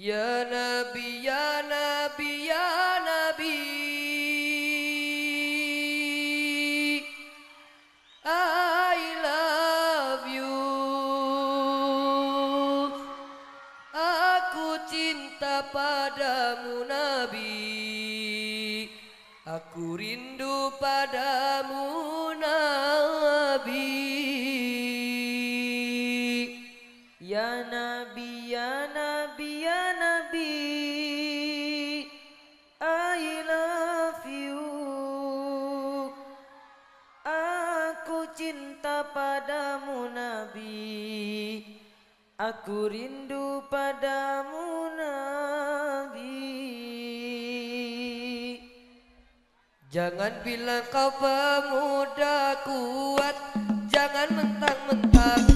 Ya Nabi, Ya Nabi, Ya Nabi. I love you. Aku cinta padamu Nabi. Aku rindu padamu Nabi. Ya Nabi. padamu Nabi. Aku rindu padamu Nabi. Jangan bilang kau pemuda kuat Jangan mentang-mentang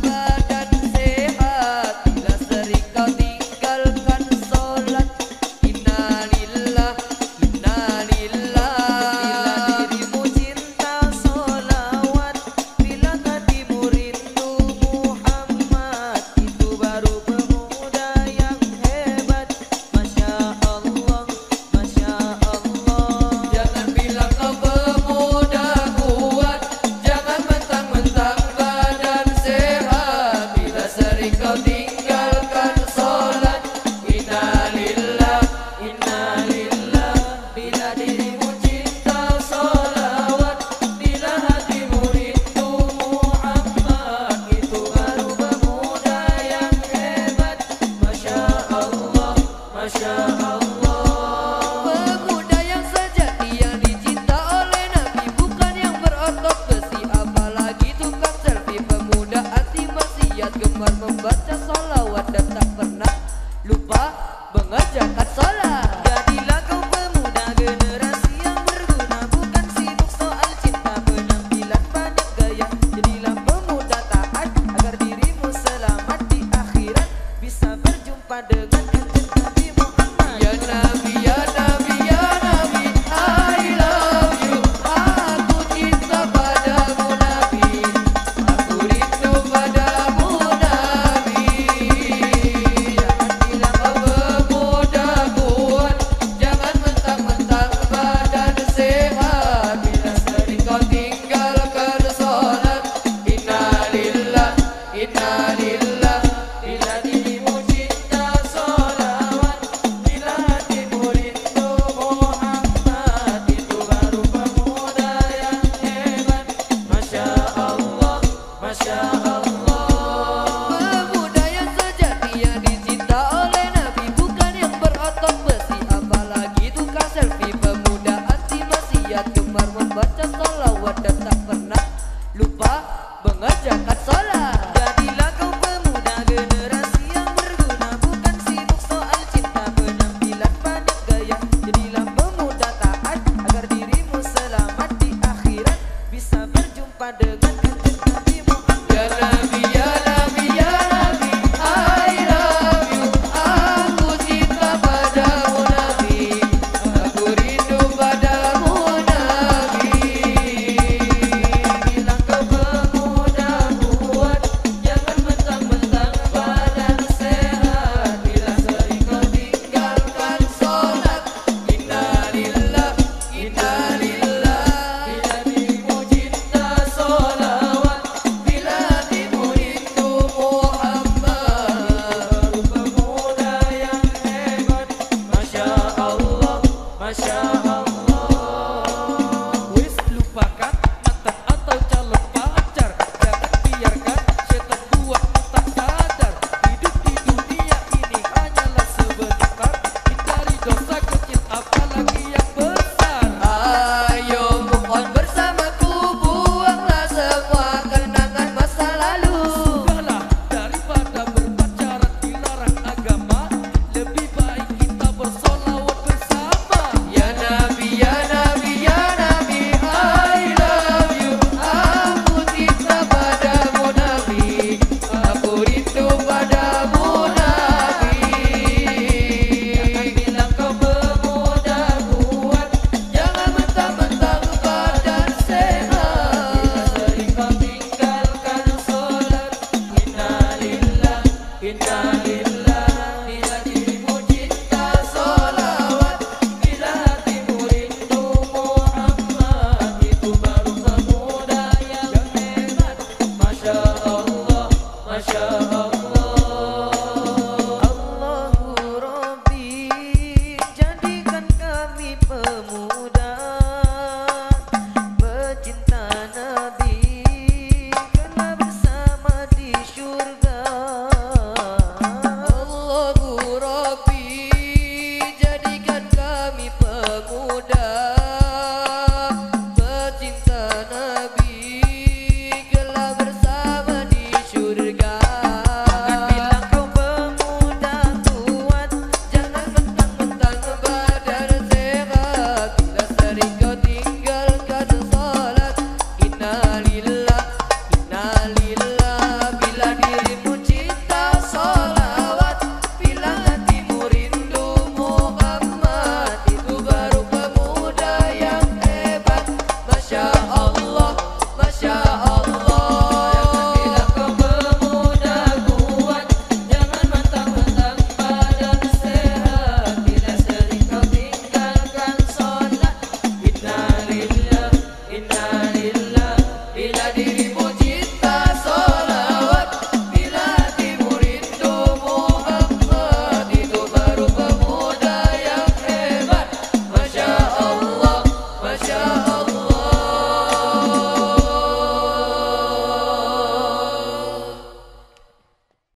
the